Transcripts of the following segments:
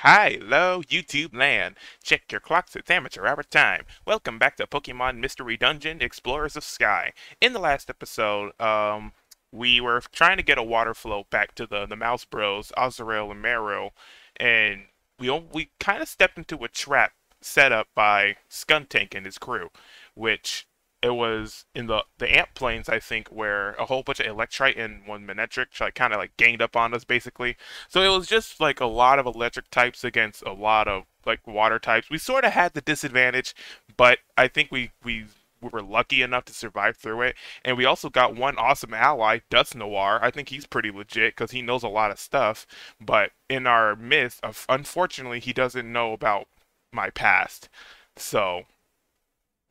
Hi, hello, YouTube land. Check your clocks, it's amateur hour time. Welcome back to Pokemon Mystery Dungeon Explorers of Sky. In the last episode, um, we were trying to get a water flow back to the, the Mouse Bros, Azurill and Marill, and we, we kind of stepped into a trap set up by Skuntank and his crew, which it was in the the Amp Plains, I think, where a whole bunch of Electrike and one Manectric like kind of like ganged up on us, basically. So it was just like a lot of electric types against a lot of like water types. We sort of had the disadvantage, but I think we we we were lucky enough to survive through it. And we also got one awesome ally, Dusknoir. I think he's pretty legit because he knows a lot of stuff. But in our myth, unfortunately, he doesn't know about my past. So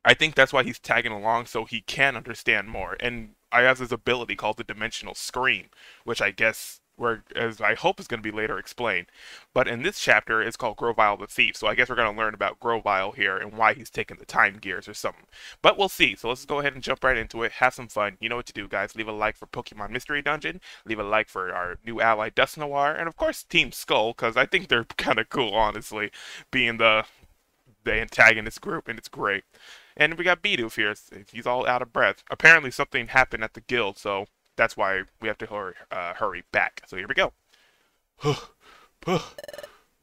I think that's why he's tagging along so he can understand more. And I have this ability called the Dimensional Scream, which I guess where as I hope is going to be later explained. But in this chapter, it's called Grovyle the Thief. So I guess we're going to learn about Grovyle here and why he's taking the time gears or something. But we'll see. So let's go ahead and jump right into it. Have some fun. You know what to do, guys. Leave a like for Pokemon Mystery Dungeon. Leave a like for our new ally Dusknoir, and of course Team Skull, because I think they're kind of cool, honestly, being the the antagonist group, and it's great. And we got Bidoof here. He's all out of breath. Apparently something happened at the guild, so that's why we have to hurry, uh, hurry back. So here we go.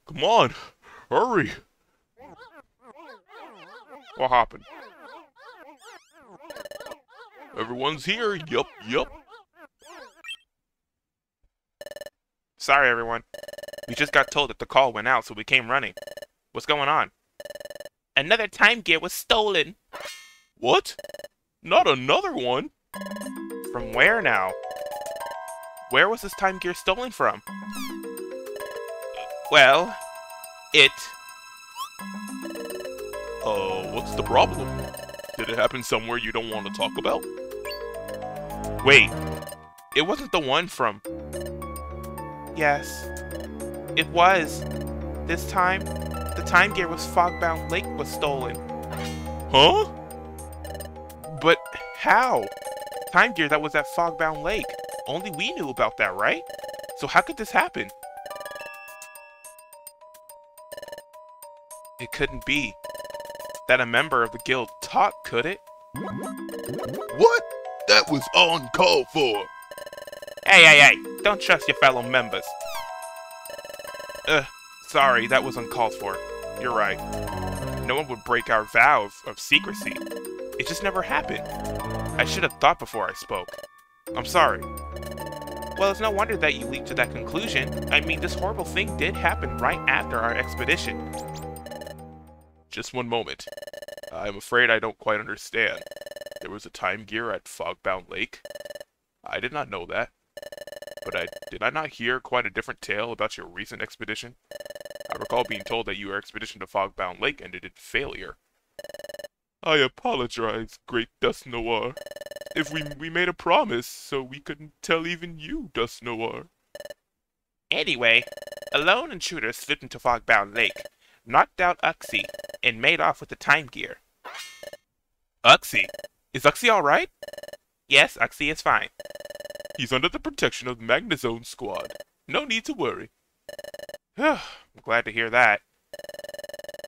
Come on, hurry. What happened? Everyone's here. Yup, yup. Sorry, everyone. We just got told that the call went out, so we came running. What's going on? Another time gear was stolen. What? Not another one? From where now? Where was this time gear stolen from? Well, it... Uh, what's the problem? Did it happen somewhere you don't want to talk about? Wait, it wasn't the one from... Yes, it was. This time, the time gear was Fogbound Lake was stolen. Huh? But how? Time gear that was at Fogbound Lake. Only we knew about that, right? So how could this happen? It couldn't be. That a member of the guild talked, could it? What? That was uncalled for. Hey, hey, hey! Don't trust your fellow members. Ugh. Sorry, that was uncalled for. You're right. No one would break our vow of, of secrecy. It just never happened. I should have thought before I spoke. I'm sorry. Well, it's no wonder that you leaped to that conclusion. I mean, this horrible thing did happen right after our expedition. Just one moment. I'm afraid I don't quite understand. There was a time gear at Fogbound Lake? I did not know that. But I did I not hear quite a different tale about your recent expedition? I recall being told that your expedition to Fogbound Lake ended in failure. I apologize, great Dusknoir. If we, we made a promise, so we couldn't tell even you, Dusknoir. Anyway, a lone intruder slipped into Fogbound Lake, knocked out Uxie, and made off with the time gear. Uxie? Is Uxie alright? Yes, Uxie is fine. He's under the protection of the Magnezone squad. No need to worry. I'm glad to hear that.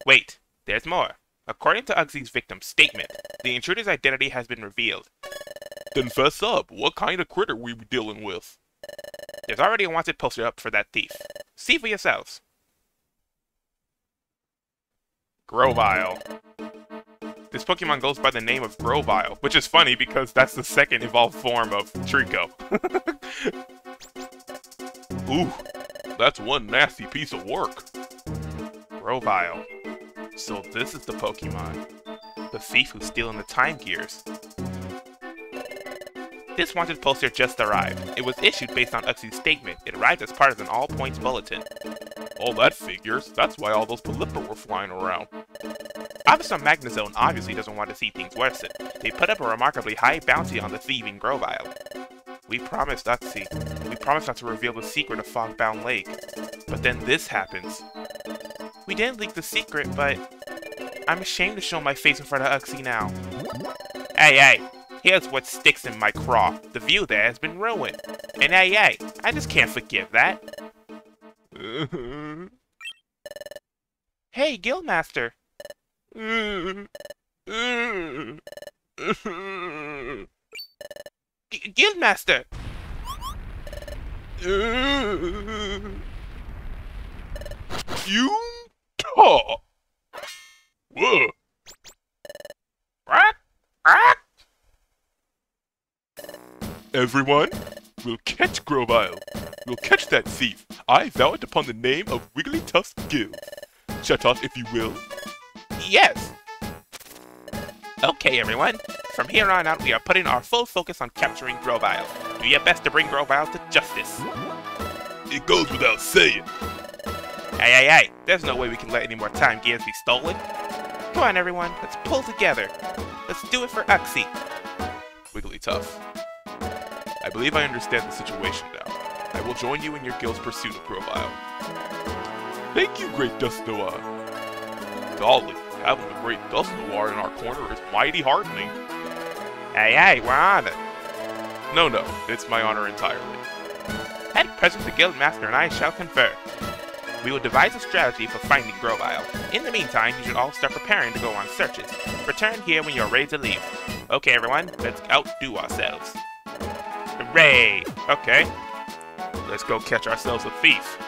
Wait, there's more. According to Uxie's victim's statement, the intruder's identity has been revealed. Then fess up, what kind of critter we dealing with? There's already a wanted poster up for that thief. See for yourselves. Grovyle. This Pokemon goes by the name of Grovyle, which is funny because that's the second evolved form of Treecko. Ooh, that's one nasty piece of work. Grovyle. So this is the Pokemon. The thief who's stealing the time gears. This wanted poster just arrived. It was issued based on Uxie's statement. It arrived as part of an all-points bulletin. All that figures. That's why all those Pelipper were flying around. Officer Magnezone obviously doesn't want to see things worsen. They put up a remarkably high bounty on the thieving Grovyle. We promised Uxie. We promised not to reveal the secret of Fogbound Lake. But then this happens. We didn't leak the secret, but... I'm ashamed to show my face in front of Uxie now. Hey, hey! Here's what sticks in my craw. The view there has been ruined. And hey, hey! I just can't forgive that. Hey, Guildmaster. G- Guildmaster. You talk. Whoa. Everyone, we'll catch Grovyle. We'll catch that thief. I vow it upon the name of Wigglytuff's Guild. Shut off if you will. Yes. Okay, everyone. From here on out, we are putting our full focus on capturing Grovyle. Do your best to bring Grovyle to justice. It goes without saying. Hey, hey, hey! There's no way we can let any more time gears be stolen. Come on, everyone. Let's pull together. Let's do it for Uxie. Wigglytuff. I believe I understand the situation now. I will join you in your guild's pursuit of Grovyle. Thank you, Great Dusknoir. Golly, having the Great Dust Noir in our corner is mighty heartening. Hey, hey, we're on it. No, no, it's my honor entirely. At present, the Guildmaster and I shall confer. We will devise a strategy for finding Grovyle. In the meantime, you should all start preparing to go on searches. Return here when you're ready to leave. Okay, everyone, let's outdo ourselves. Hooray! Okay. Let's go catch ourselves a thief.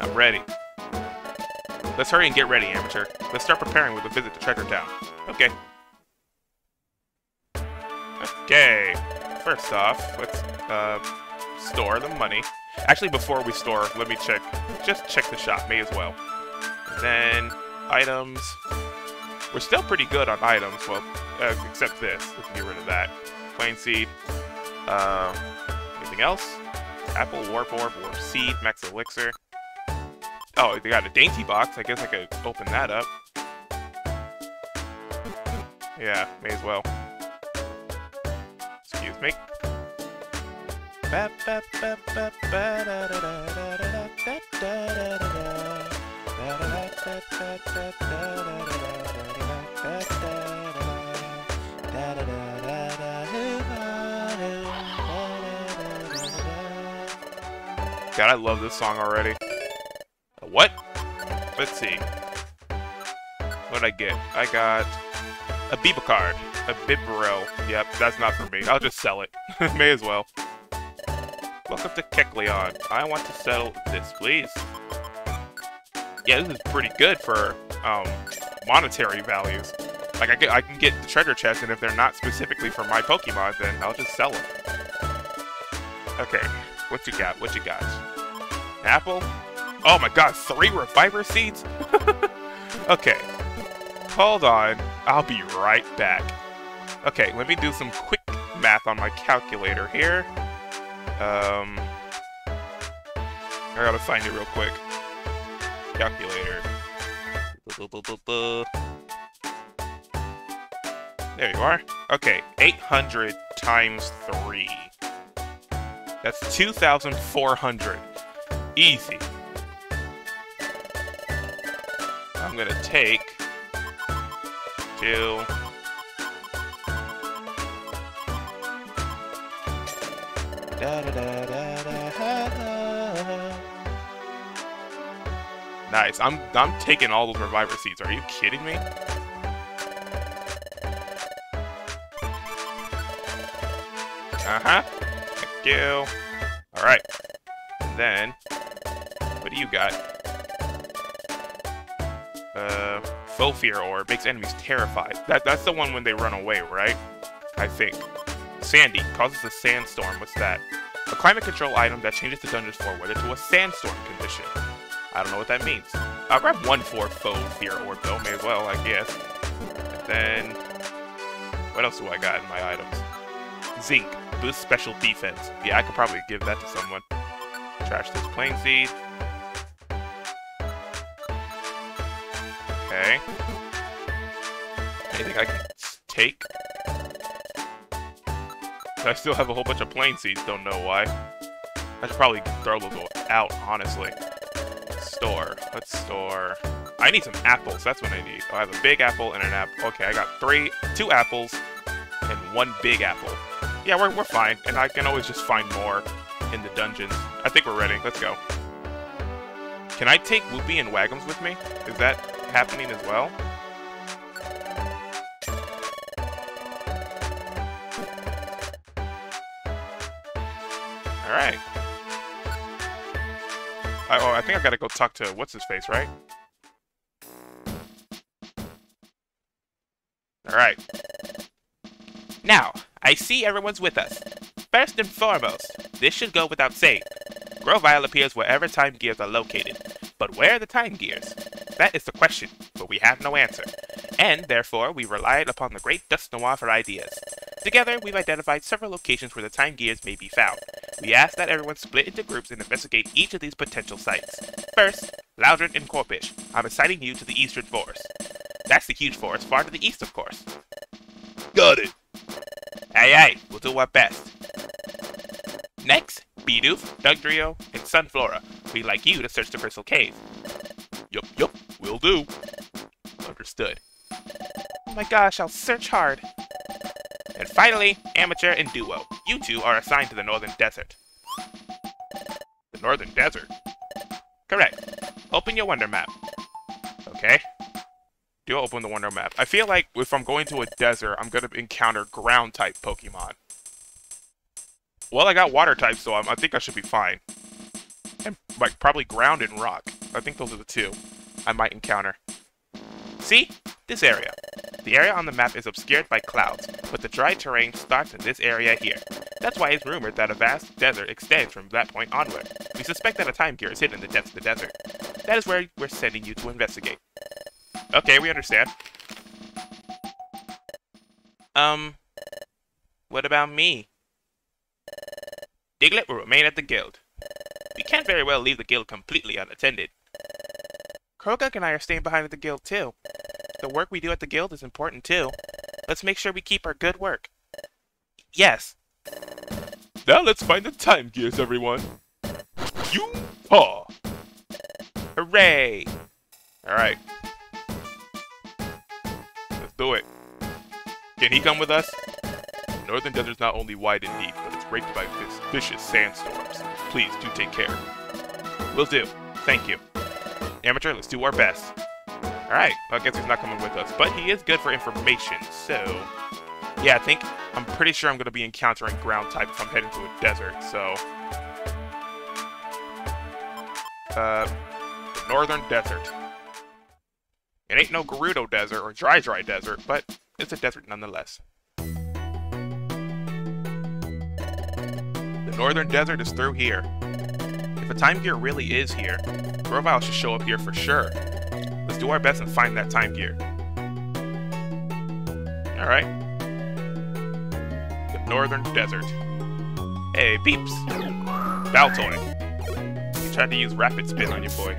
I'm ready. Let's hurry and get ready, amateur. Let's start preparing with a visit to Treasure Town. Okay. Okay. First off, let's uh, store the money. Actually, before we store, let me check. Just check the shop. May as well. Then items. We're still pretty good on items. Well, uh, except this. We can get rid of that. Plain seed. Uh, anything else? Apple, warp orb, warp seed, max elixir. Oh, they got a dainty box. I guess I could open that up. Yeah, may as well. Me. God, I love this song already. What? Let's see. What did I get? I got a Biba card. A Bibarel. Yep, that's not for me. I'll just sell it. May as well. Welcome to Kecleon. I want to sell this, please. Yeah, this is pretty good for um, monetary values. Like, I, get, I can get the treasure chests, and if they're not specifically for my Pokemon, then I'll just sell them. Okay, what you got? What you got? Apple? Oh my god, three Reviver Seeds? okay, hold on. I'll be right back. Okay, let me do some quick math on my calculator here. Um, I gotta find it real quick. Calculator. There you are. Okay, 800 times 3. That's 2,400. Easy. I'm gonna take two. Nice. I'm I'm taking all those reviver seeds. Are you kidding me? Uh-huh. Thank you. Alright. Then what do you got? Uh Foe-Fear Orb makes enemies terrified. That that's the one when they run away, right? I think. Sandy causes a sandstorm. What's that? A climate control item that changes the dungeon's floor weather to a sandstorm condition. I don't know what that means. I'll grab one for Faux Fear Orb though, may as well, I guess. And then what else do I got in my items? Zinc, boost special defense. Yeah, I could probably give that to someone. Trash this plain seed. Okay. Anything I can take? I still have a whole bunch of plain seeds, don't know why. I should probably throw those out, honestly. Store. Let's store... I need some apples, that's what I need. I have a big apple and an apple. Okay, I got three, two apples, and one big apple. Yeah, we're, we're fine, and I can always just find more in the dungeons. I think we're ready. Let's go. Can I take Whoopi and Wagums with me? Is that happening as well? Oh, I think I gotta go talk to what's-his-face, right? Alright. Now, I see everyone's with us. First and foremost, this should go without saying. Grovyle appears wherever time gears are located. But where are the time gears? That is the question, but we have no answer. And, therefore, we relied upon the great Dusknoir for ideas. Together, we've identified several locations where the time gears may be found. We ask that everyone split into groups and investigate each of these potential sites. First, Loudred and Corphish. I'm assigning you to the Eastern Forest. That's the huge forest far to the east, of course. Got it. Aye aye, we'll do our best. Next, Bidoof, Dugtrio, and Sunflora. We'd like you to search the Crystal Cave. Yup, yup, will do. Understood. Oh my gosh, I'll search hard. And finally, Amateur and Duo. You two are assigned to the Northern Desert. The Northern Desert? Correct. Open your Wonder Map. Okay. Do open the Wonder Map. I feel like if I'm going to a desert, I'm going to encounter ground-type Pokemon. Well, I got water type, so I'm, I think I should be fine. And, like, probably ground and rock. I think those are the two I might encounter. See? This area. The area on the map is obscured by clouds, but the dry terrain starts in this area here. That's why it's rumored that a vast desert extends from that point onward. We suspect that a time gear is hidden in the depths of the desert. That is where we're sending you to investigate. Okay, we understand. Um, what about me? Diglett will remain at the guild. We can't very well leave the guild completely unattended. Croagunk and I are staying behind at the guild too. The work we do at the guild is important too. Let's make sure we keep our good work. Yes. Now let's find the time gears, everyone. You paw. Hooray! Alright. Let's do it. Can he come with us? Northern Desert's not only wide and deep, but it's raked by vicious sandstorms. Please do take care. Will do. Thank you. Amateur, let's do our best. Alright, well, I guess he's not coming with us, but he is good for information, so... Yeah, I think, I'm pretty sure I'm going to be encountering ground type if I'm heading to a desert, so... Uh, the Northern Desert. It ain't no Gerudo Desert or Dry Dry Desert, but it's a desert nonetheless. The Northern Desert is through here. If a time gear really is here, Grovyle should show up here for sure. Do our best and find that time gear. Alright. The Northern Desert. Hey, Peeps! Baltoy. You tried to use Rapid Spin on your boy.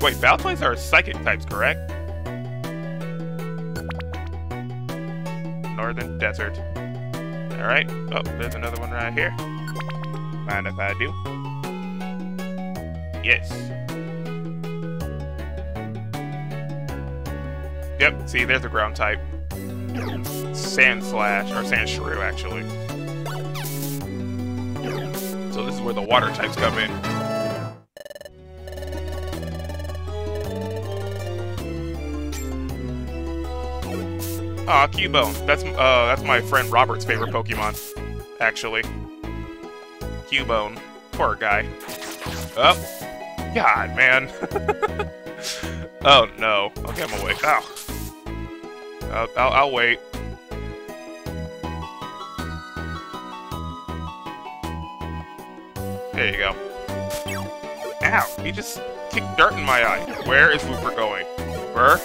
Wait, Baltoys are psychic types, correct? Northern Desert. Alright. Oh, there's another one right here. Mind if I do? Yes. Yep, see, there's the ground type. Sandslash, or Sandshrew, actually. So this is where the water types come in. Aw, Cubone. That's uh, that's my friend Robert's favorite Pokemon, actually. Cubone. Poor guy. Oh. God, man. oh, no. Okay, I'm awake. Oh. I'll, I'll, I'll wait. There you go. Ow! He just kicked dirt in my eye. Where is Wooper going? Wooper?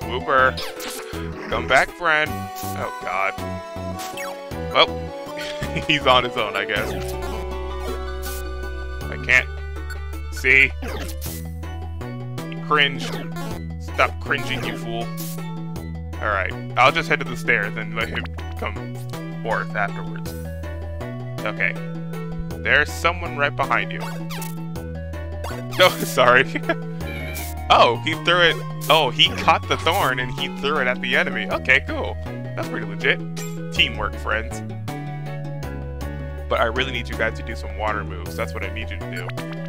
Wooper. Come back, friend. Oh, God. Well, he's on his own, I guess. I can't see. He cringed. Stop cringing, you fool. Alright, I'll just head to the stairs and let him come forth afterwards. Okay. There's someone right behind you. Oh, sorry. oh, he threw it Oh, he caught the thorn and he threw it at the enemy. Okay, cool. That's pretty legit. Teamwork, friends. But I really need you guys to do some water moves. That's what I need you to do.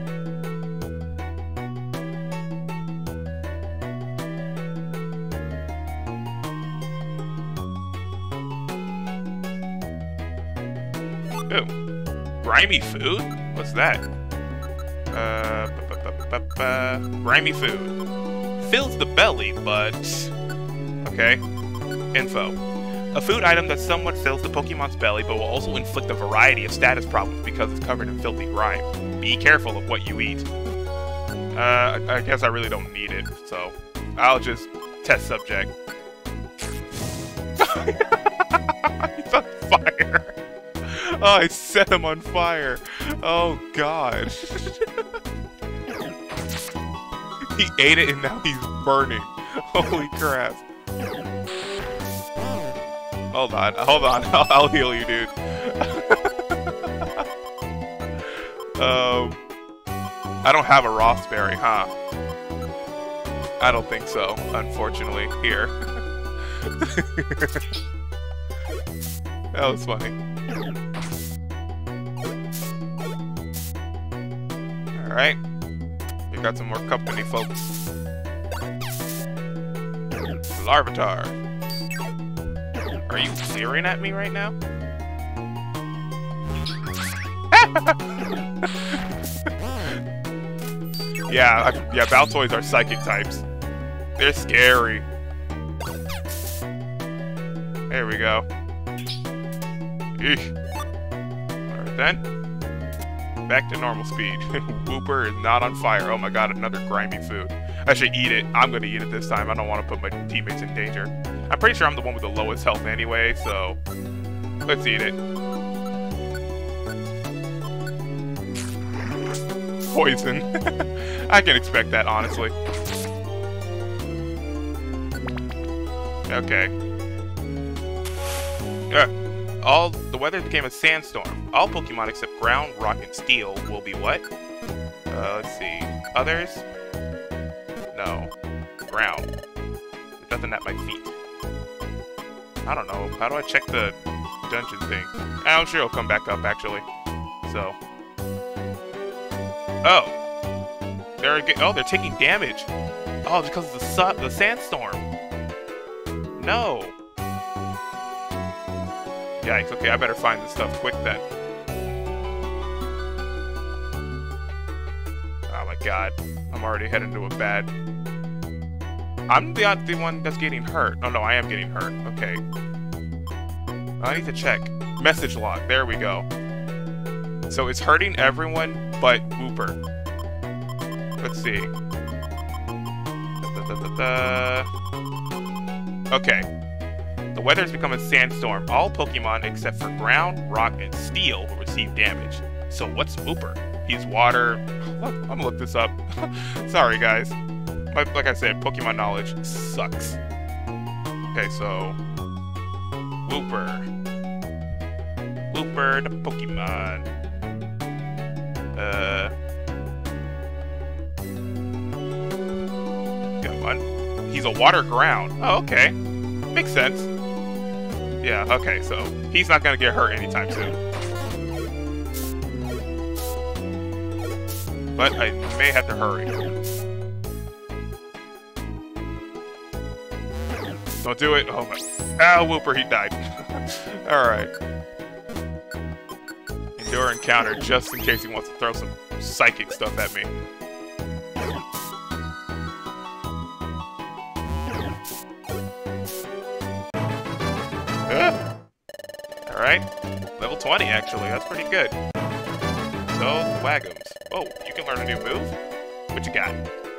Oh. Grimy food? What's that? Uh, grimy food. Fills the belly, but... Okay. Info. A food item that somewhat fills the Pokemon's belly, but will also inflict a variety of status problems because it's covered in filthy grime. Be careful of what you eat. Uh, I guess I really don't need it, so I'll just test subject. Oh, I set him on fire. Oh, God. he ate it and now he's burning. Holy crap. Hold on, hold on. I'll, I'll heal you, dude. um, I don't have a Rawst Berry, huh? I don't think so, unfortunately. Here. that was funny. Alright. We got some more company, folks. Larvitar. Are you leering at me right now? yeah, I, yeah, Baltoys are psychic types. They're scary. There we go. Eesh. Alright then. Back to normal speed. Wooper is not on fire. Oh my god, another grimy food. I should eat it. I'm gonna eat it this time. I don't want to put my teammates in danger. I'm pretty sure I'm the one with the lowest health anyway, so... Let's eat it. Poison. I can expect that, honestly. Okay. Uh, all the weather became a sandstorm. All Pokemon except Ground, Rock, and Steel will be what? Uh, let's see. Others? No. Ground. nothing at my feet. I don't know. How do I check the dungeon thing? I'm sure it'll come back up, actually. So. Oh. They're oh, they're taking damage. Oh, because of the the sandstorm. No. Yikes, okay, I better find this stuff quick then. God, I'm already heading to a bad... I'm the, the one that's getting hurt. Oh no, I am getting hurt. Okay. I need to check. Message log, there we go. So it's hurting everyone but Wooper. Let's see. Da, da, da, okay. The weather has become a sandstorm. All Pokemon except for Ground, Rock, and Steel will receive damage. So what's Wooper? He's water. I'm gonna look this up. Sorry, guys. Like, like I said, Pokemon knowledge sucks. Okay, so... Wooper. Wooper the Pokemon. Uh... Come on. He's a water ground. Oh, okay. Makes sense. Yeah, okay, so he's not gonna get hurt anytime soon. But I may have to hurry. Don't do it. Oh my. Ah, Wooper, he died. Alright. Endure encounter just in case he wants to throw some psychic stuff at me. Alright. Level 20, actually. That's pretty good. So, Wagums. Oh, you can learn a new move? What you got?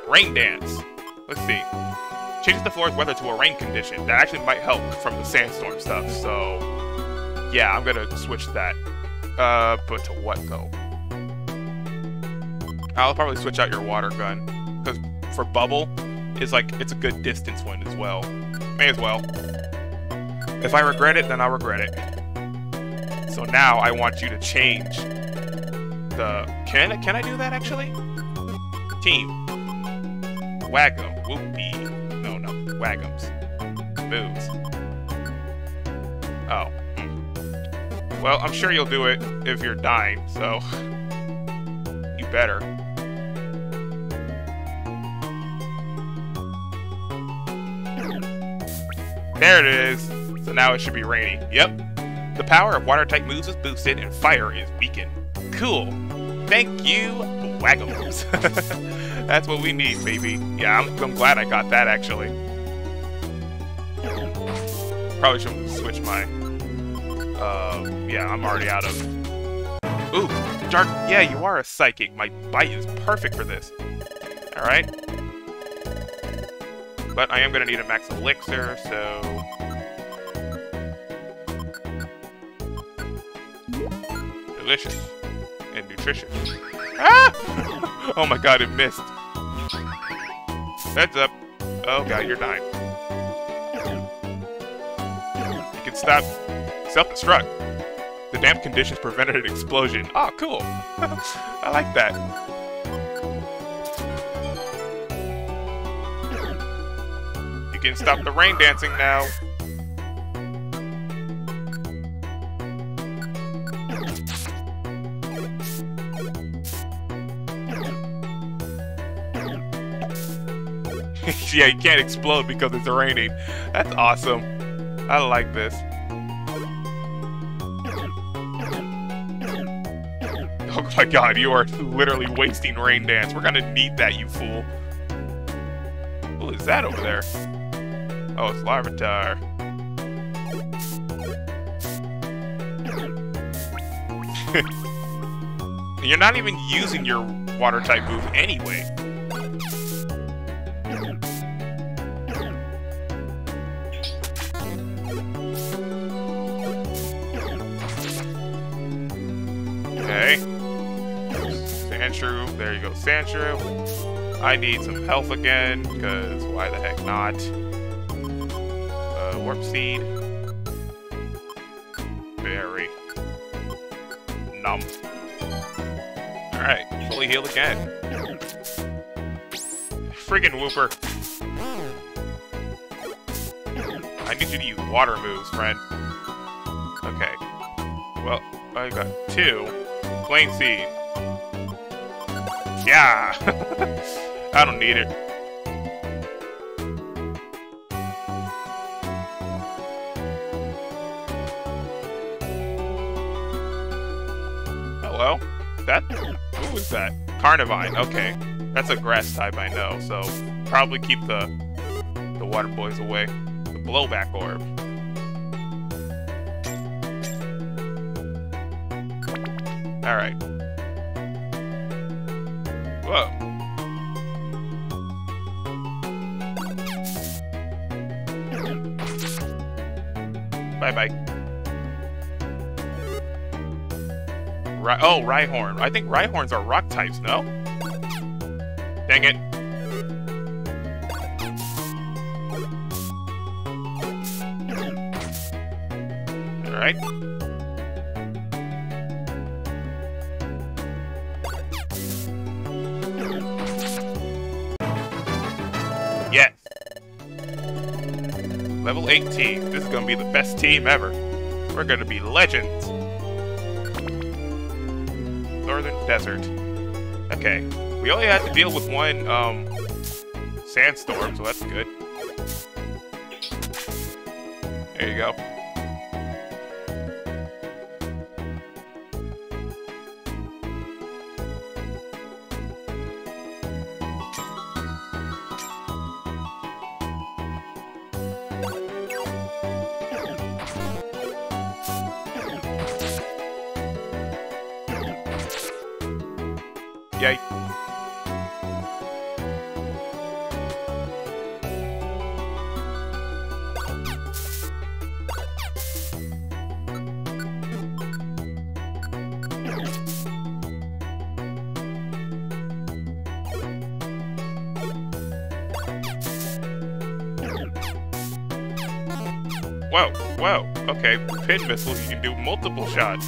Rain Dance. Let's see. Changes the floor's weather to a rain condition. That actually might help from the sandstorm stuff, so... Yeah, I'm gonna switch that. Uh, but to what, though? I'll probably switch out your water gun. Because for Bubble, it's like, it's a good distance one as well. May as well. If I regret it, then I'll regret it. So now I want you to change Can, can I do that, actually? Team. Wagum. Whoopee. No, no. Wagums. Moves. Oh. Hmm. Well, I'm sure you'll do it if you're dying, so... You better. There it is. So now it should be raining. Yep. The power of water-type moves is boosted and fire is weakened. Cool. Thank you, Waggles. That's what we need, baby. Yeah, I'm, I'm glad I got that, actually. Probably should switch my... Uh, yeah, I'm already out of... Ooh, Dark... Yeah, you are a Psychic. My bite is perfect for this. Alright. But I am going to need a Max Elixir, so... Delicious. And nutritious. Ah! oh my god, it missed. Heads up. Oh god, you're dying. You can stop. Self-destruct. The damp conditions prevented an explosion. Oh, cool. I like that. You can stop the rain dancing now. Yeah, you can't explode because it's raining. That's awesome. I like this. Oh my god, you are literally wasting rain dance. We're gonna need that, you fool. What is that over there? Oh, it's Larvitar. You're not even using your water type move anyway. There you go, Sandshrew. I need some health again, because why the heck not? Uh, Warp Seed. Berry. Numb. Alright, fully healed again. Friggin' Wooper. I need you to use water moves, friend. Okay. Well, I got two. Plain Seed. Yeah! I don't need it. Hello? That... Who is that? Carnivine, okay. That's a grass type, I know, so probably keep the the water boys away. The blowback orb. Alright. Oh, Rhyhorn. I think Rhyhorns are rock types, no? Dang it. Alright. Yes. Level 18. This is gonna be the best team ever. We're gonna be legends. Desert. Okay. We only had to deal with one, um, sandstorm, so that's good. There you go. Yay. Whoa, whoa, okay, pin missiles, you can do multiple shots.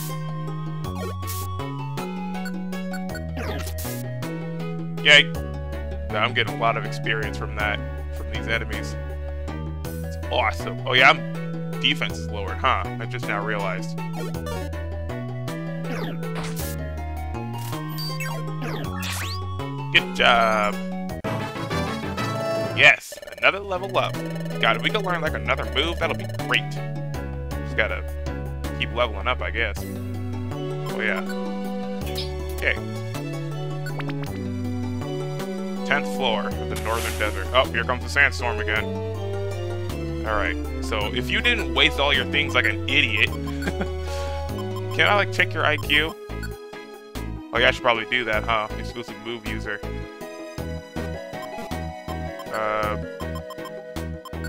Yay! I'm getting a lot of experience from that, from these enemies. It's awesome. Oh yeah, I'm, defense is lowered, huh? I just now realized. Good job. Yes, another level up. Got it. We can learn like another move. That'll be great. Just gotta keep leveling up, I guess. Oh, yeah. Okay. 10th floor of the Northern Desert. Oh, here comes the sandstorm again. Alright, so if you didn't waste all your things like an idiot... can I, like, check your IQ? Oh, yeah, I should probably do that, huh? Exclusive move user. Uh...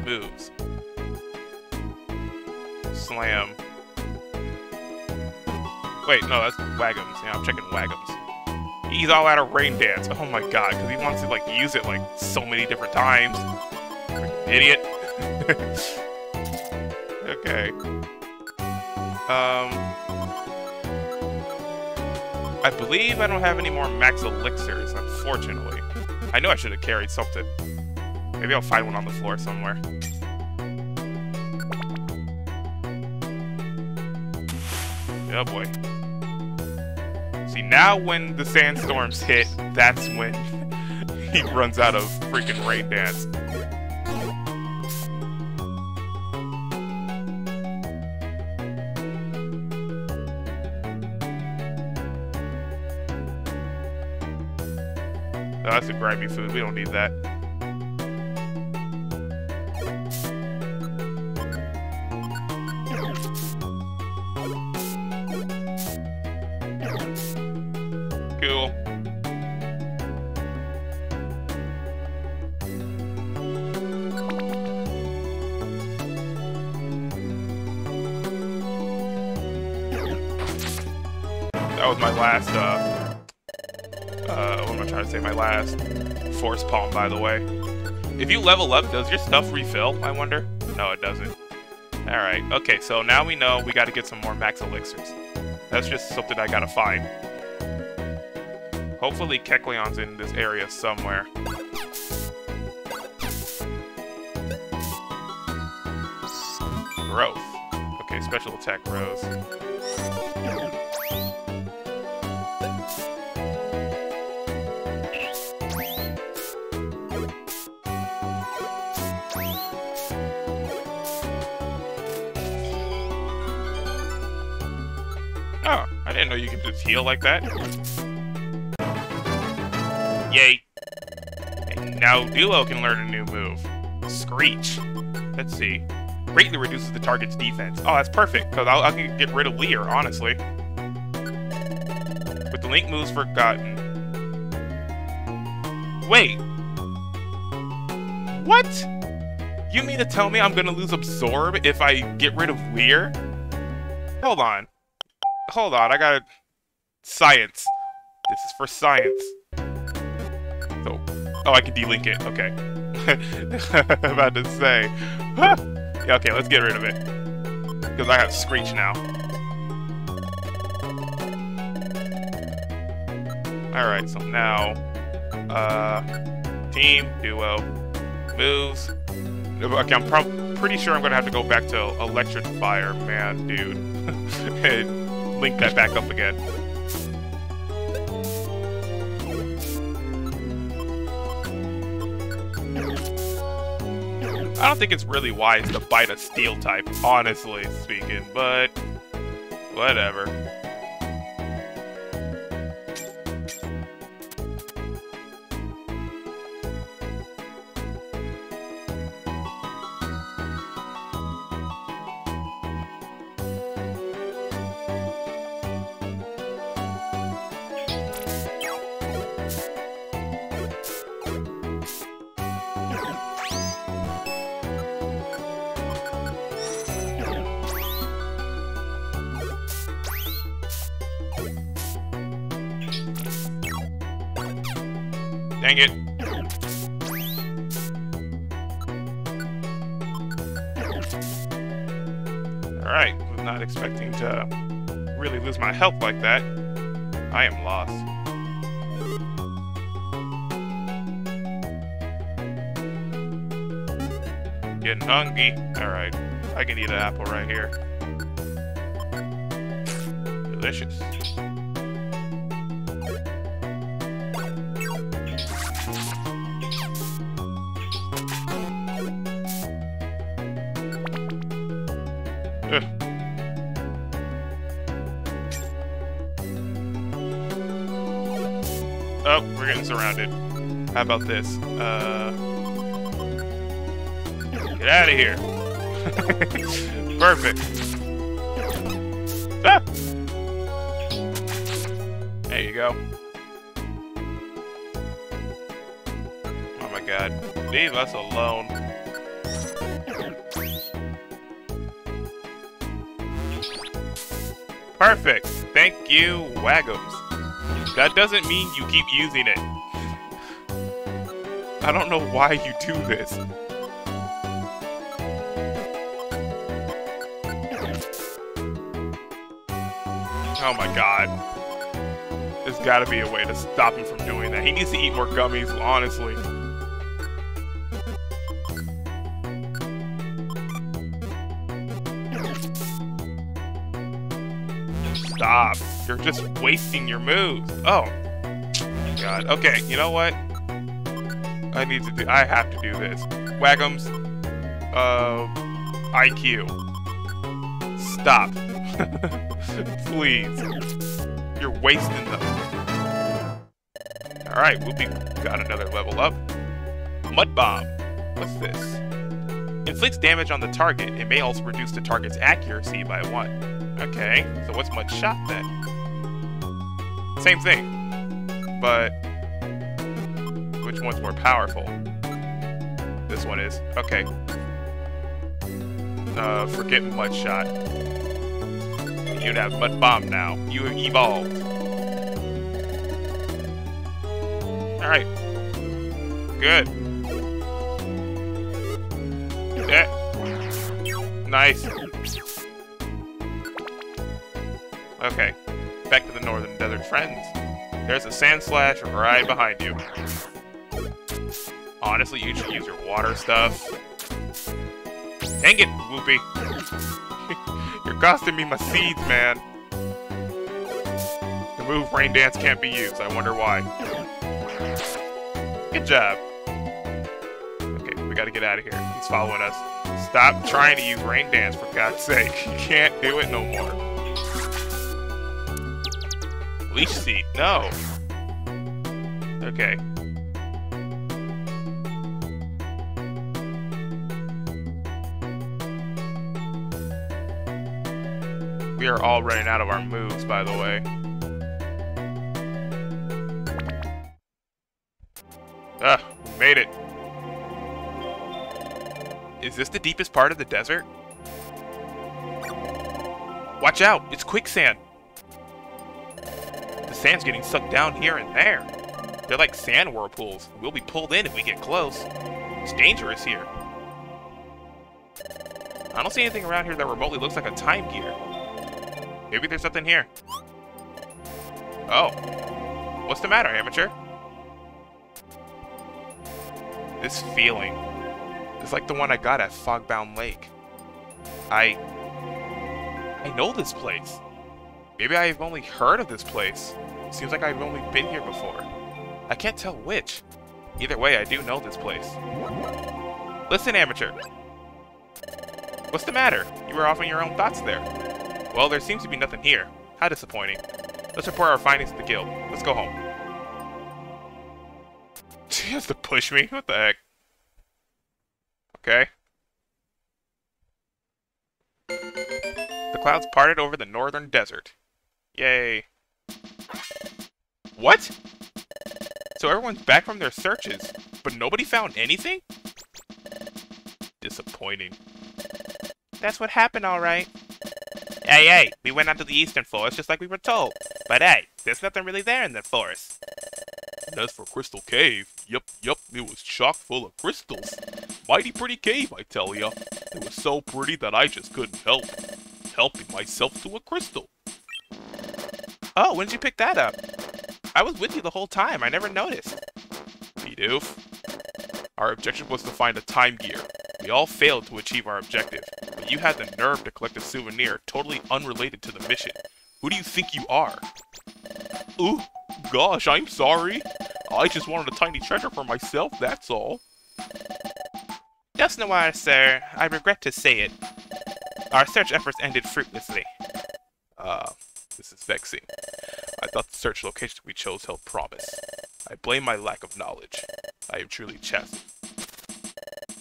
Moves. Slam. Wait, no, that's Wagums. Yeah, I'm checking Wagums. He's all out of Rain Dance. Oh my god, because he wants to, like, use it, like, so many different times. Idiot. okay. Um... I believe I don't have any more max elixirs, unfortunately. I knew I should have carried something. Maybe I'll find one on the floor somewhere. Oh boy. See, now when the sandstorms hit, that's when he runs out of freaking rain dance. Oh, that's a grimy food. We don't need that. Palm, by the way. If you level up, does your stuff refill, I wonder? No, it doesn't. Alright, okay, so now we know we gotta get some more max elixirs. That's just something I gotta find. Hopefully Kecleon's in this area somewhere. Growth. Okay, special attack rose. Heal like that. Yay. And now Duo can learn a new move. Screech. Let's see. Greatly reduces the target's defense. Oh, that's perfect, because I can get rid of Leer, honestly. With the Link moves forgotten. Wait. What? You mean to tell me I'm gonna lose Absorb if I get rid of Leer? Hold on. Hold on, I gotta... Science. This is for science. So, oh, I can delink it. Okay. I'm about to say. yeah, okay, let's get rid of it. Because I have Screech now. Alright, so now... Uh... Team, duo, moves. Okay, I'm pretty sure I'm gonna have to go back to Electric Fire, man, dude. and link that back up again. I don't think it's really wise to bite a steel type, honestly speaking, but whatever. Not expecting to really lose my health like that. I am lost. Getting hungry. Alright, I can eat an apple right here. Delicious. How about this? Uh, get out of here. Perfect. Ah! There you go. Oh my god. Leave us alone. Perfect. Thank you, Wagums. That doesn't mean you keep using it. I don't know why you do this. Oh my god. There's gotta be a way to stop him from doing that. He needs to eat more gummies, honestly. Stop. You're just wasting your moves. Oh. God. Okay, you know what? Need to do- I have to do this. Wagums. Uh... IQ. Stop. Please. You're wasting them. Alright, Whoopie got another level up. Mud Bomb. What's this? Inflicts damage on the target. It may also reduce the target's accuracy by one. Okay, so what's Mud Shot then? Same thing. But... Which one's more powerful? This one is. Okay. Uh, forget Mud Shot. You'd have Mud Bomb now. You have evolved. Alright. Good. Yeah. Nice. Okay. Back to the Northern Desert Friends. There's a Sandslash right behind you. Honestly, you should use your water stuff. Dang it, Whoopie. You're costing me my seeds, man. The move Rain Dance can't be used. I wonder why. Good job. Okay, we gotta get out of here. He's following us. Stop trying to use Rain Dance, for God's sake. You can't do it no more. Leash Seed. No. Okay. We are all running out of our moves, by the way. Ah, we made it. Is this the deepest part of the desert? Watch out, it's quicksand. The sand's getting sucked down here and there. They're like sand whirlpools. We'll be pulled in if we get close. It's dangerous here. I don't see anything around here that remotely looks like a time gear. Maybe there's something here. Oh. What's the matter, amateur? This feeling is like the one I got at Fogbound Lake. I... I know this place. Maybe I've only heard of this place. Seems like I've only been here before. I can't tell which. Either way, I do know this place. Listen, amateur. What's the matter? You were off on your own thoughts there. Well, there seems to be nothing here. How disappointing. Let's report our findings to the guild. Let's go home. She has to push me? What the heck? Okay. The clouds parted over the northern desert. Yay. What? So everyone's back from their searches, but nobody found anything? Disappointing. That's what happened, alright. Hey, hey, we went out to the eastern forest just like we were told. But hey, there's nothing really there in the forest. And as for Crystal Cave, yep, yep, it was chock full of crystals. Mighty pretty cave, I tell ya. It was so pretty that I just couldn't help helping myself to a crystal. Oh, when did you pick that up? I was with you the whole time. I never noticed. Bidoof. Our objective was to find a time gear. We all failed to achieve our objective, but you had the nerve to collect a souvenir totally unrelated to the mission. Who do you think you are? Ooh, gosh, I'm sorry. I just wanted a tiny treasure for myself, that's all. Dusknoir, sir. I regret to say it. Our search efforts ended fruitlessly. Ah, this is vexing. I thought the search location we chose held promise. I blame my lack of knowledge. I am truly Chess.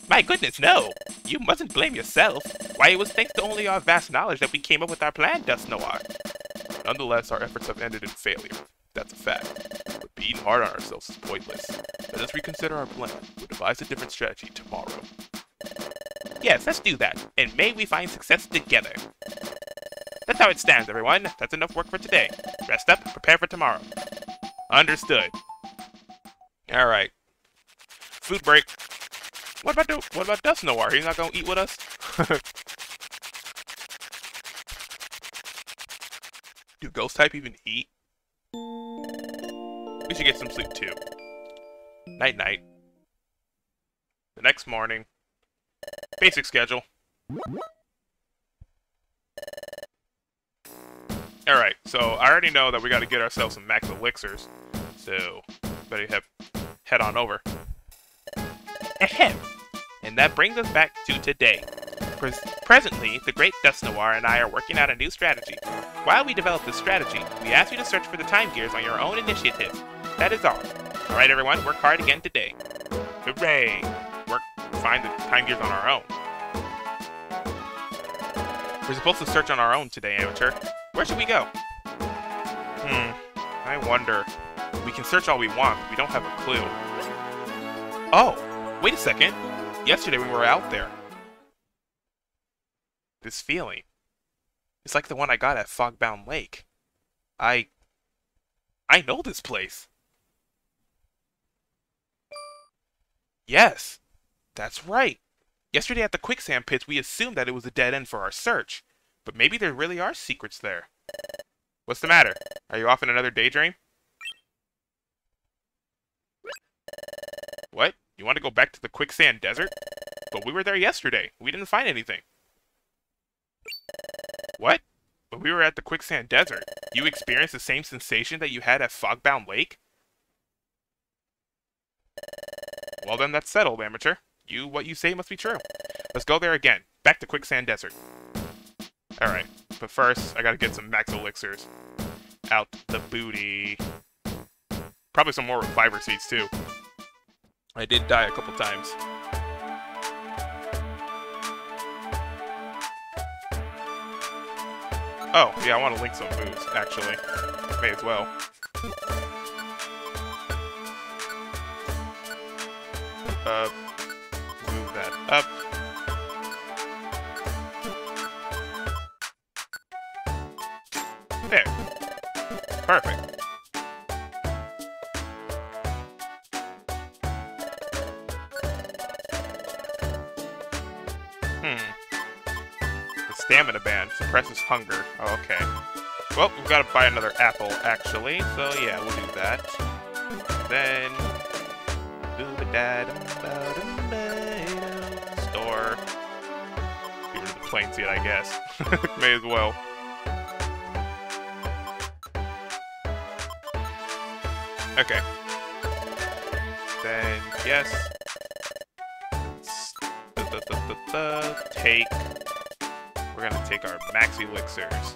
My goodness, no! You mustn't blame yourself. Why, it was thanks to only our vast knowledge that we came up with our plan, Dusknoir. Nonetheless, our efforts have ended in failure. That's a fact. But being hard on ourselves is pointless. Let us reconsider our plan. We'll devise a different strategy tomorrow. Yes, let's do that. And may we find success together. That's how it stands, everyone. That's enough work for today. Rest up, prepare for tomorrow. Understood. Alright. Food break. What about the, what about Dusknoir? He's not gonna eat with us? Do ghost type even eat? We should get some sleep too. Night night. The next morning. Basic schedule. Alright, so I already know that we gotta get ourselves some max elixirs. So, better have, head on over. Ahem. And that brings us back to today. Pres presently, the great Dusknoir and I are working out a new strategy. While we develop this strategy, we ask you to search for the time gears on your own initiative. That is all. Alright everyone, work hard again today. Hooray! Work, find the time gears on our own. We're supposed to search on our own today, amateur. Where should we go? Hmm, I wonder. We can search all we want, but we don't have a clue. Oh, wait a second. Yesterday we were out there. This feeling. It's like the one I got at Fogbound Lake. I... I know this place. Yes, that's right. Yesterday at the quicksand pits, we assumed that it was a dead end for our search. But maybe there really are secrets there. What's the matter? Are you off in another daydream? What? You want to go back to the quicksand desert? But we were there yesterday. We didn't find anything. What? But we were at the quicksand desert. You experienced the same sensation that you had at Fogbound Lake? Well then, that's settled, amateur. You, what you say must be true. Let's go there again. Back to Quicksand Desert. Alright, but first, I gotta get some max elixirs. Out the booty. Probably some more reviver seeds, too. I did die a couple times. Oh, yeah, I want to link some moves, actually. May as well. Uh, Well, we've got to buy another apple, actually. So, yeah, we'll do that. Then... Store. Get rid of the plain seed, I guess. May as well. Okay. Then, yes. Take. We're gonna take our max elixirs.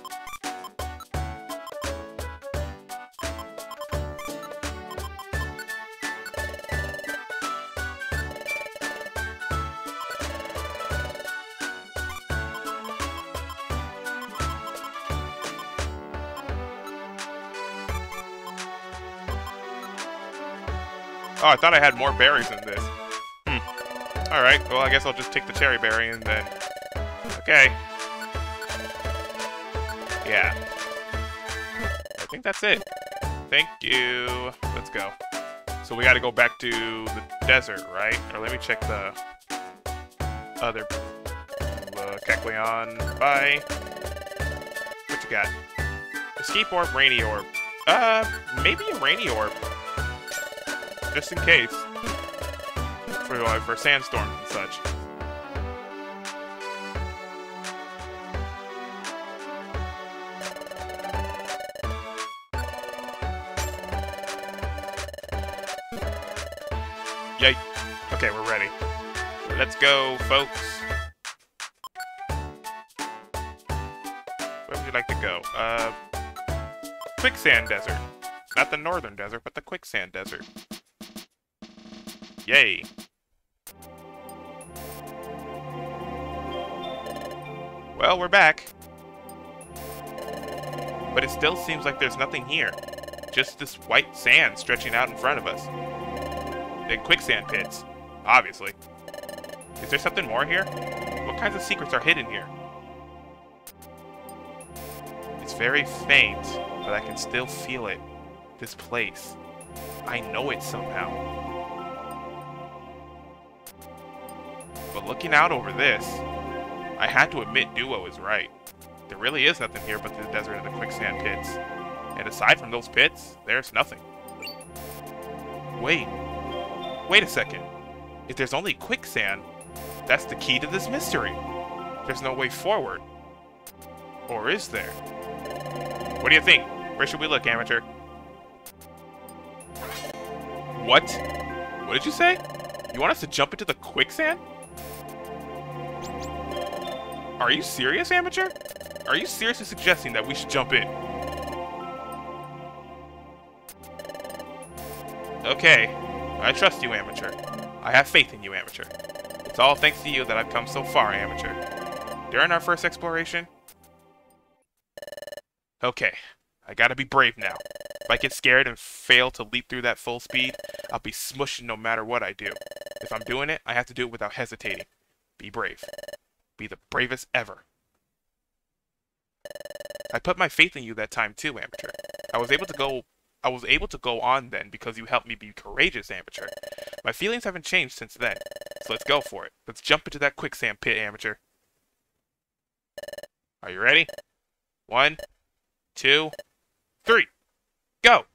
Oh, I thought I had more berries than this. Hmm. Alright, well, I guess I'll just take the Cheri Berry and then... Okay. Yeah. I think that's it. Thank you. Let's go. So we gotta go back to the desert, right? Or let me check the other... Uh, Kecleon. Bye. What you got? Escape orb, rainy orb. Uh, maybe a rainy orb just in case. For, uh, for sandstorms and such. Yay. Okay, we're ready. Let's go, folks. Where would you like to go? Uh, Quicksand Desert. Not the northern desert, but the quicksand desert. Yay. Well, we're back. But it still seems like there's nothing here. Just this white sand stretching out in front of us. Big quicksand pits, obviously. Is there something more here? What kinds of secrets are hidden here? It's very faint, but I can still feel it. This place. I know it somehow. Looking out over this, I had to admit Duo is right. There really is nothing here but the desert and the quicksand pits. And aside from those pits, there's nothing. Wait. Wait a second. If there's only quicksand, that's the key to this mystery. There's no way forward. Or is there? What do you think? Where should we look, amateur? What? What did you say? You want us to jump into the quicksand? Are you serious, amateur? Are you seriously suggesting that we should jump in? Okay, I trust you, amateur. I have faith in you, amateur. It's all thanks to you that I've come so far, amateur. During our first exploration... Okay, I gotta be brave now. If I get scared and fail to leap through that full speed, I'll be smushing no matter what I do. If I'm doing it, I have to do it without hesitating. Be brave. Be the bravest ever. I put my faith in you that time too, amateur. I was able to go I was able to go on then because you helped me be courageous, amateur. My feelings haven't changed since then. So let's go for it. Let's jump into that quicksand pit, amateur. Are you ready? One, two, three. Go!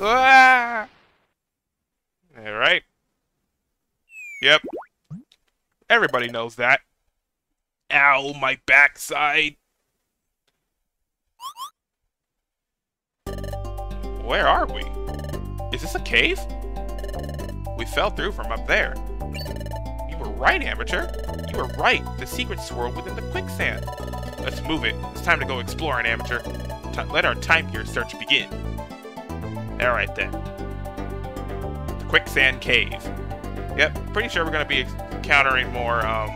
Ah! Alright. Yep. Everybody knows that. Ow, my backside. Where are we? Is this a cave? We fell through from up there. You were right, amateur. You were right. The secret swirl within the quicksand. Let's move it. It's time to go explore, exploring, amateur. T let our time gear search begin. Alright then. The quicksand cave. Yep, pretty sure we're to be encountering more, um,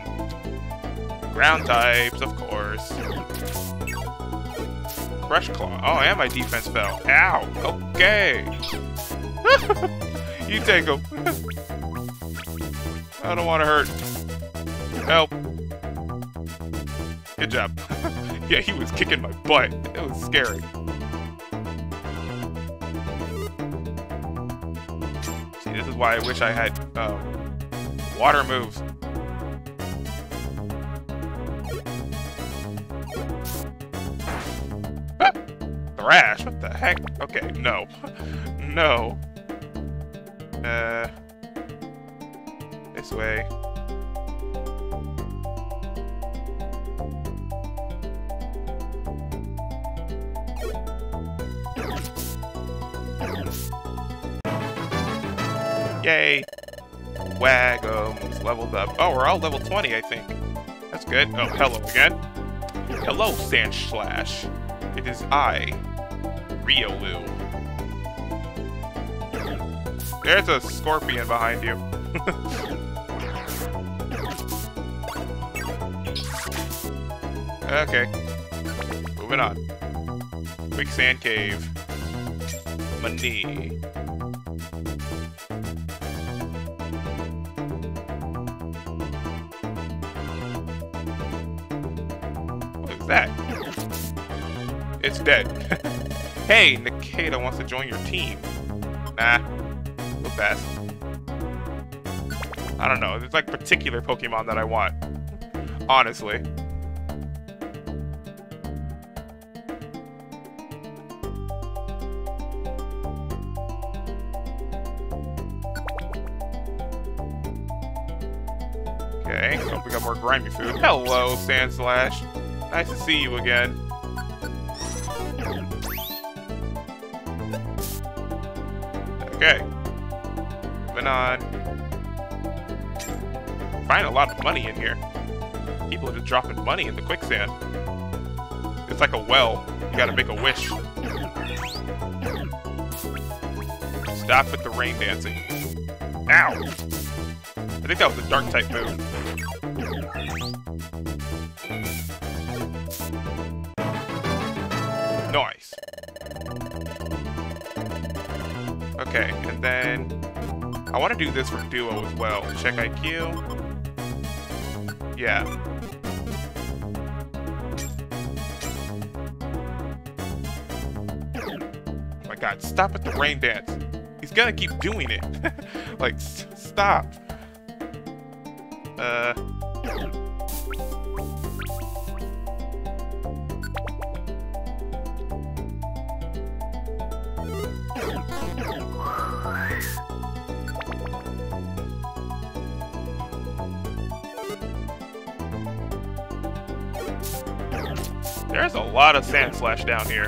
ground types, of course. Crush Claw. Oh, and my defense fell. Ow. Okay. you take him. I don't want to hurt. Help. Good job. yeah, he was kicking my butt. It was scary. See, this is why I wish I had um, water moves. Thrash? What the heck? Okay, no. no. Uh... This way. Yay! Wagums leveled up. Oh, we're all level 20, I think. That's good. Oh, hello again. Hello, Sandslash. It is I, Riolu. There's a scorpion behind you. okay. Moving on. Quicksand cave. Money. Dead. hey, Nincada wants to join your team. Nah. We'll. I don't know. There's like particular Pokemon that I want. Honestly. Okay, hope we got more grimy food. Hello, Sandslash. Nice to see you again. moving on. Find a lot of money in here. People are just dropping money in the quicksand. It's like a well. You gotta make a wish. Stop with the rain dancing. Ow! I think that was a dark type move. Do this for duo as well. Check IQ. Yeah. Oh my god, stop with the rain dance. He's gonna keep doing it. like, stop. Uh... lot of Sandslash down here.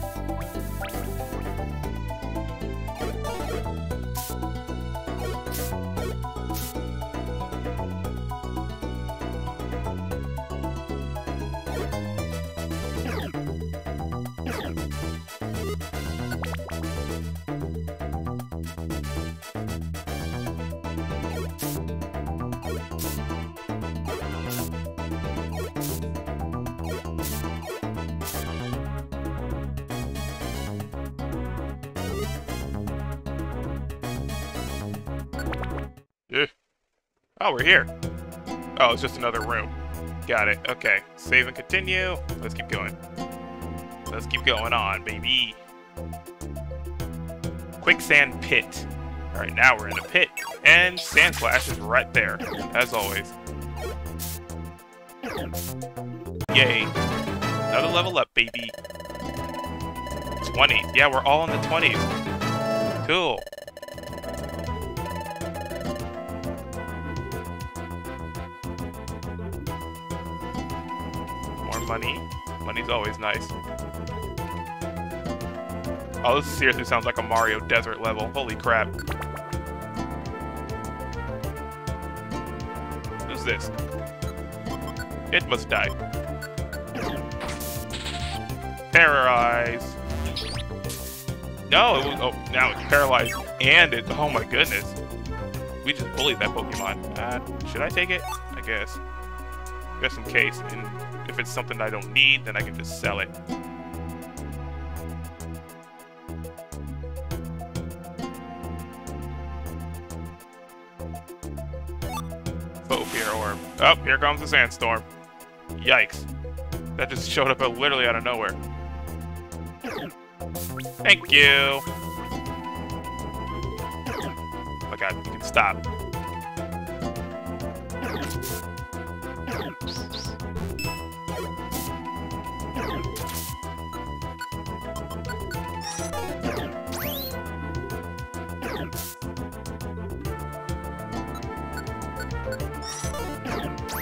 Oh, we're here. Oh, it's just another room. Got it. Okay. Save and continue. Let's keep going. Let's keep going on, baby. Quicksand pit. Alright, now we're in a pit. And Sandslash is right there, as always. Yay. Another level up, baby. 20. Yeah, we're all in the 20s. Cool. Money. Money's always nice. Oh, this seriously sounds like a Mario Desert level. Holy crap. Who's this? It must die. Paralyze. No, it was, oh, now it's paralyzed. And it, oh my goodness. We just bullied that Pokemon. Uh, should I take it? I guess. Just in case. And if it's something I don't need, then I can just sell it. Oh, Foe-Fear Orb. Oh, here comes the sandstorm. Yikes. That just showed up literally out of nowhere. Thank you. Oh my god, you can stop.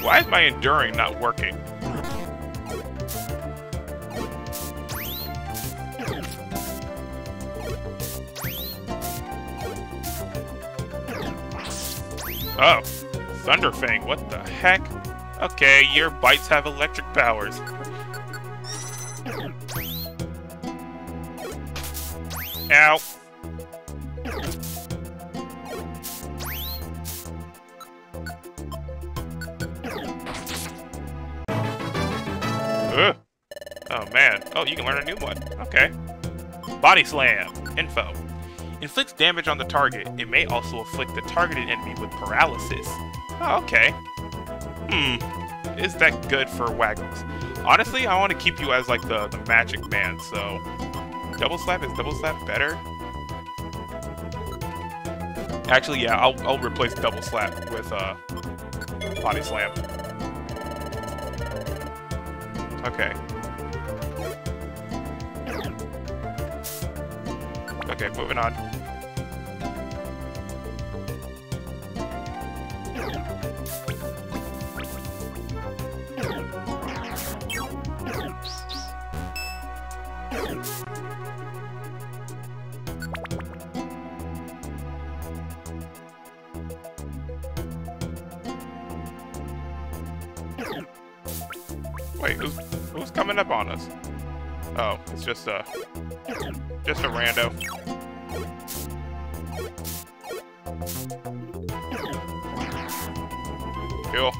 Why is my enduring not working? Oh, Thunderfang, what the heck? Okay, your bites have electric powers. Ow. You can learn a new one. Okay. Body Slam. Info. Inflicts damage on the target. It may also afflict the targeted enemy with paralysis. Oh, okay. Hmm. Is that good for Waggles? Honestly, I want to keep you as like the, the magic man, so... Double Slap? Is Double Slap better? Actually, yeah, I'll, I'll replace Double Slap with uh, Body Slam. Okay. Okay, moving on. Wait, who's who's coming up on us? Oh, it's just a just a rando. Cool.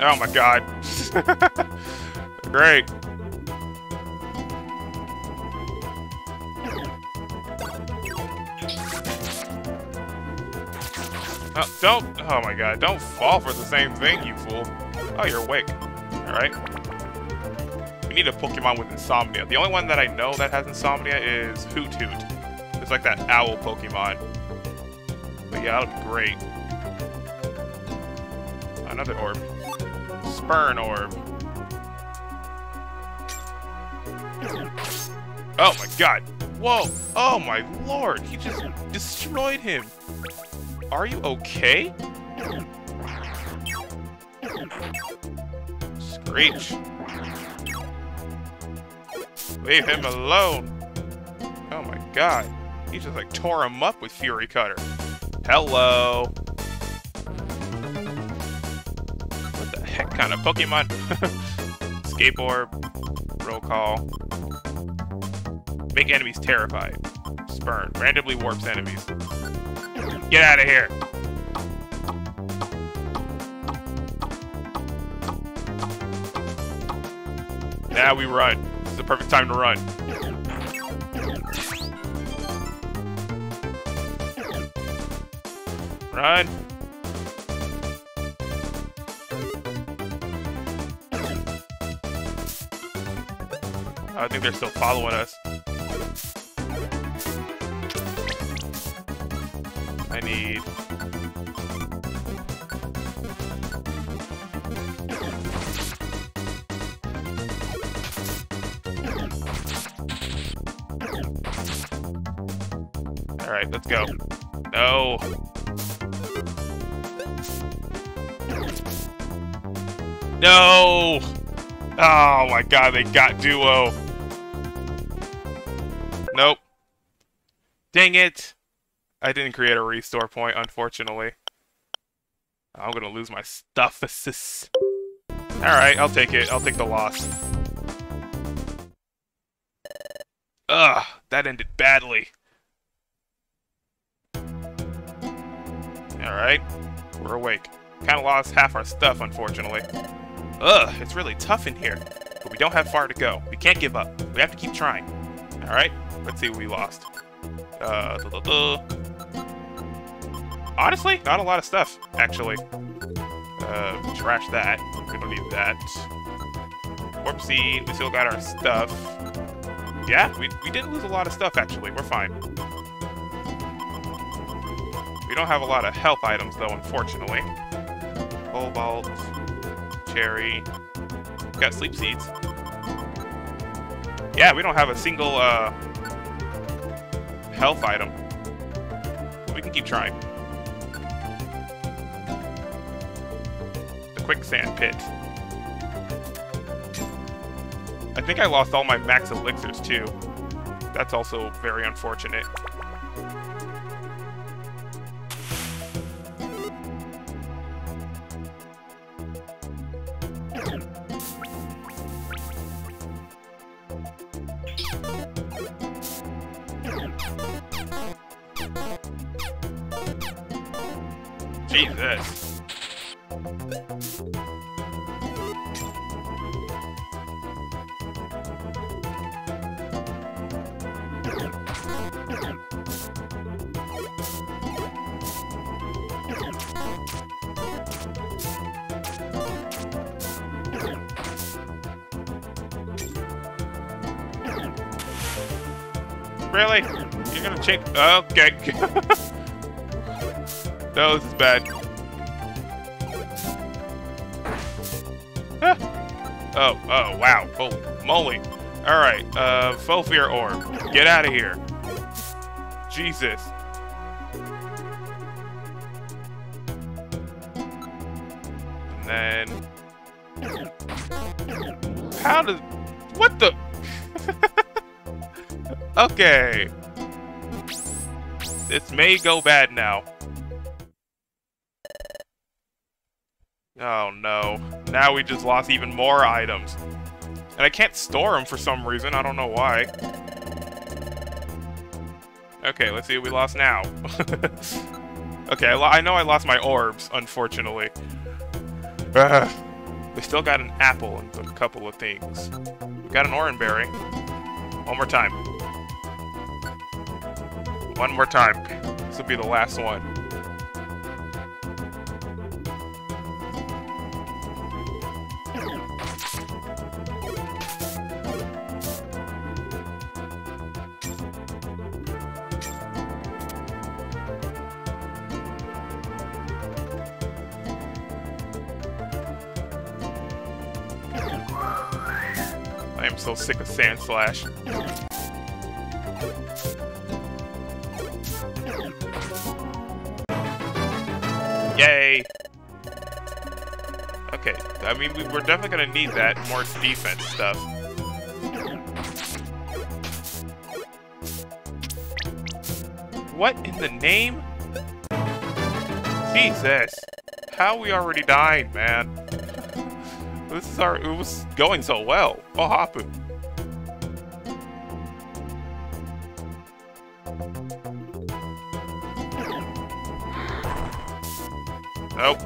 Oh my god. Great. Oh, don't, oh my god, don't fall for the same thing, you fool. Oh, you're awake. Alright. Need a Pokemon with insomnia. The only one that I know that has insomnia is Hoothoot. It's like that owl Pokemon. But yeah, that would be great. Another orb. Spurn orb. Oh my god! Whoa! Oh my lord! He just destroyed him! Are you okay? Screech! Leave him alone! Oh my god. He just like tore him up with Fury Cutter. Hello! What the heck kind of Pokemon? Skateboard. Roll call. Make enemies terrified. Spurn. Randomly warps enemies. Get out of here! Now we run. The perfect time to run. Run! I think they're still following us. I need... Alright, let's go. No! No! Oh my god, they got Duo. Nope. Dang it! I didn't create a restore point, unfortunately. I'm gonna lose my stuff. Alright, I'll take it. I'll take the loss. Ugh, that ended badly. Alright, we're awake. Kinda lost half our stuff, unfortunately. Ugh, it's really tough in here. But we don't have far to go. We can't give up. We have to keep trying. Alright, let's see what we lost. Uh, duh, duh, duh. Honestly, not a lot of stuff, actually. Uh, trash that. We don't need that. Seed, we still got our stuff. Yeah, we, we didn't lose a lot of stuff, actually. We're fine. We don't have a lot of health items, though, unfortunately. Cobalt, Cherry. Got Sleep Seeds. Yeah, we don't have a single, uh, health item. But we can keep trying. The Quicksand Pit. I think I lost all my max elixirs, too. That's also very unfortunate. Jesus. Really? You're gonna change? Okay. no, this is bad. oh, oh, wow. Oh, moly. Alright, uh, Foe-Fear Orb. Get out of here. Jesus. And then... How does... What the... okay. This may go bad now. We just lost even more items. And I can't store them for some reason. I don't know why. Okay, let's see what we lost now. okay, I, I, know I lost my orbs, unfortunately. Uh, we still got an apple and a couple of things. We got an orange berry. One more time. One more time. This will be the last one. I am so sick of Sandslash. Yay! Okay, I mean, we, are definitely gonna need that more defense stuff. What in the name? Jesus! How we already dying, man? This is our. It was going so well. Oh, Hapu. Nope.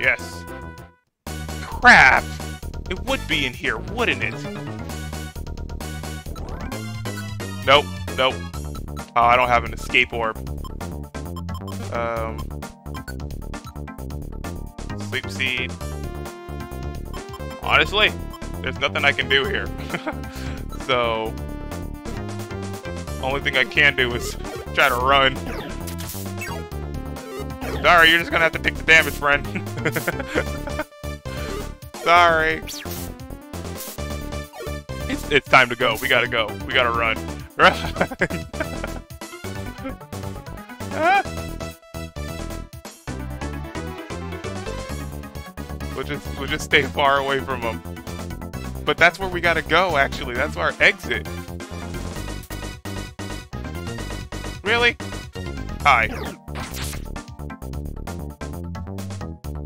Yes. Crap! It would be in here, wouldn't it? Nope, nope. Oh, I don't have an escape orb. Um... Sleep Seed. Honestly, there's nothing I can do here. so, only thing I can do is try to run. Sorry, you're just gonna have to take the damage, friend. Sorry. It's, it's time to go. We gotta go. We gotta run. ah. Just stay far away from them. But that's where we gotta go, actually. That's our exit. Really? Hi.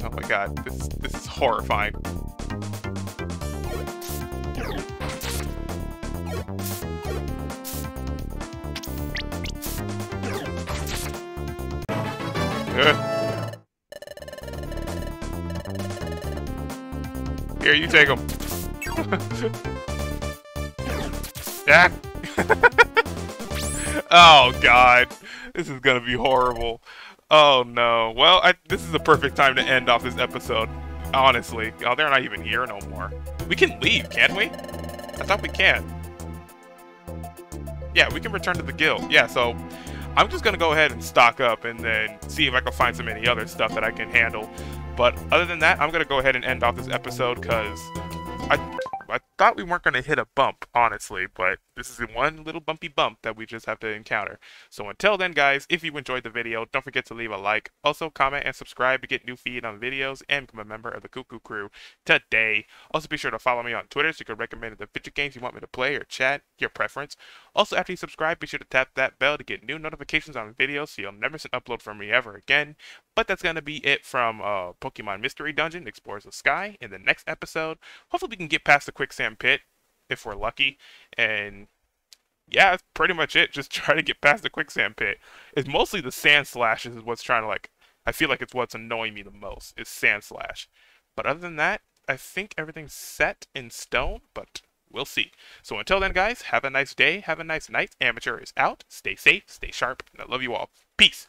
Oh my god, this this is horrifying. Here, you take them. oh, God. This is gonna be horrible. Oh, no. Well, I, this is the perfect time to end off this episode. Honestly. Oh, they're not even here no more. We can leave, can't we? I thought we can. Yeah, we can return to the guild. Yeah, so I'm just going to go ahead and stock up and then see if I can find some any other stuff that I can handle. But other than that, I'm going to go ahead and end off this episode because I, I thought we weren't going to hit a bump, honestly, but this is the one little bumpy bump that we just have to encounter. So until then, guys, if you enjoyed the video, don't forget to leave a like. Also, comment and subscribe to get new feed on videos and become a member of the Cuckoo Crew today. Also, be sure to follow me on Twitter so you can recommend the video games you want me to play or chat, your preference. Also, after you subscribe, be sure to tap that bell to get new notifications on videos so you'll never miss an upload from me ever again. But that's going to be it from uh, Pokemon Mystery Dungeon Explorers of Sky. In the next episode, hopefully we can get past the Quicksand Pit if we're lucky. And yeah, that's pretty much it. Just try to get past the quicksand pit. It's mostly the Sandslash is what's trying to like. I feel like it's what's annoying me the most is Sandslash. But other than that, I think everything's set in stone. But we'll see. So until then, guys, have a nice day, have a nice night. Amateur is out. Stay safe, stay sharp, and I love you all. Peace.